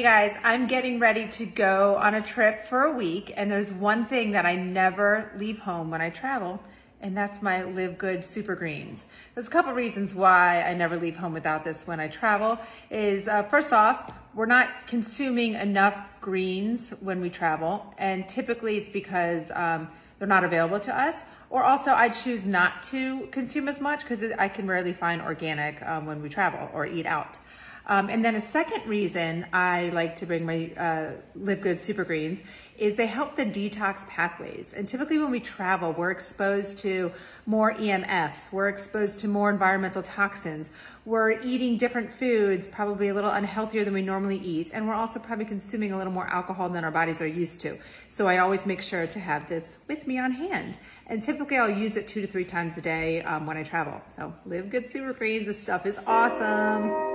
Hey guys, I'm getting ready to go on a trip for a week, and there's one thing that I never leave home when I travel, and that's my Live Good Super Greens. There's a couple reasons why I never leave home without this when I travel. Is uh, first off, we're not consuming enough greens when we travel, and typically it's because um, they're not available to us, or also I choose not to consume as much because I can rarely find organic um, when we travel or eat out. Um, and then a second reason I like to bring my uh, Live Good Super Greens is they help the detox pathways. And typically when we travel, we're exposed to more EMFs, we're exposed to more environmental toxins, we're eating different foods, probably a little unhealthier than we normally eat, and we're also probably consuming a little more alcohol than our bodies are used to. So I always make sure to have this with me on hand. And typically I'll use it two to three times a day um, when I travel. So Live Good Super Greens, this stuff is awesome.